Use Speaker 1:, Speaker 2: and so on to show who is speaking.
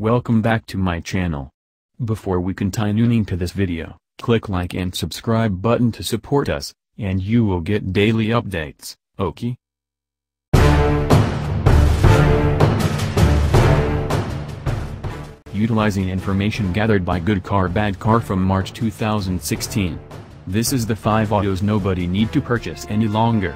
Speaker 1: Welcome back to my channel. Before we continue to this video, click like and subscribe button to support us, and you will get daily updates, okay? Utilizing information gathered by Good Car Bad Car from March 2016. This is the 5 autos nobody need to purchase any longer.